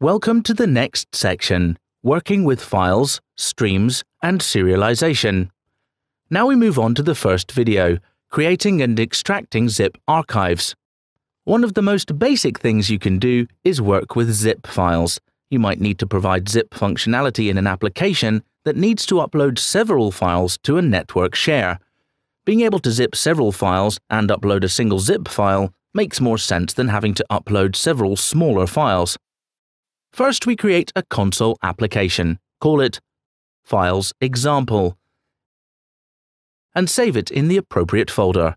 Welcome to the next section, working with files, streams, and serialization. Now we move on to the first video, creating and extracting zip archives. One of the most basic things you can do is work with zip files. You might need to provide zip functionality in an application that needs to upload several files to a network share. Being able to zip several files and upload a single zip file makes more sense than having to upload several smaller files. First, we create a console application, call it Files Example, and save it in the appropriate folder.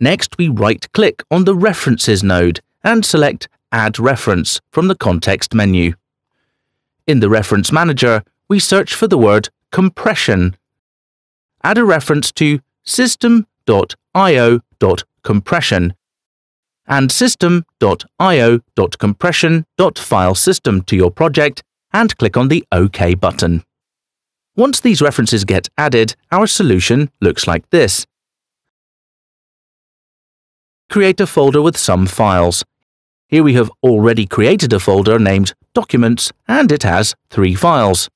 Next, we right-click on the References node and select Add Reference from the context menu. In the Reference Manager, we search for the word compression. Add a reference to system.io.compression and system.io.compression.filesystem to your project and click on the OK button. Once these references get added, our solution looks like this create a folder with some files. Here we have already created a folder named Documents and it has three files.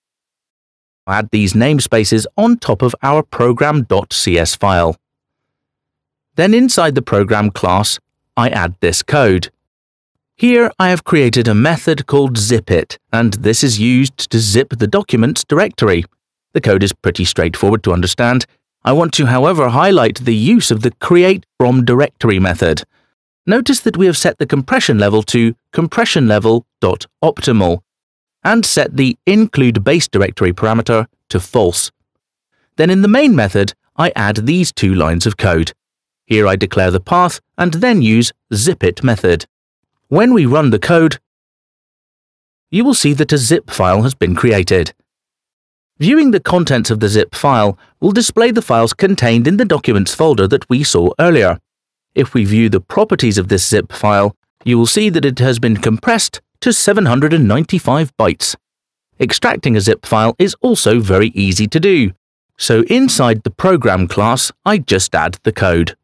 Add these namespaces on top of our program.cs file. Then inside the program class, I add this code. Here I have created a method called zipit, and this is used to zip the documents directory. The code is pretty straightforward to understand, I want to, however, highlight the use of the create from directory method. Notice that we have set the compression level to compression level.optimal and set the include base directory parameter to false. Then in the main method, I add these two lines of code. Here I declare the path and then use zipit method. When we run the code, you will see that a zip file has been created. Viewing the contents of the zip file will display the files contained in the Documents folder that we saw earlier. If we view the properties of this zip file, you will see that it has been compressed to 795 bytes. Extracting a zip file is also very easy to do. So inside the program class, I just add the code.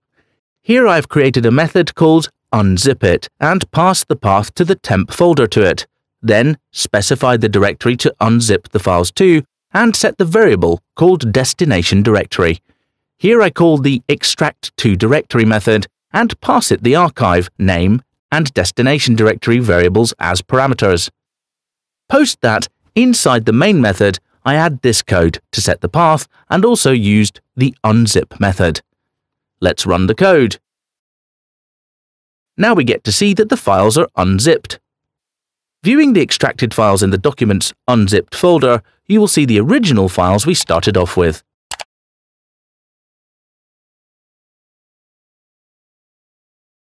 Here I've created a method called unzip it and pass the path to the temp folder to it. Then specify the directory to unzip the files to and set the variable called destination directory. Here I call the extract to directory method and pass it the archive, name, and destination directory variables as parameters. Post that, inside the main method, I add this code to set the path and also used the unzip method. Let's run the code. Now we get to see that the files are unzipped. Viewing the extracted files in the Documents unzipped folder, you will see the original files we started off with.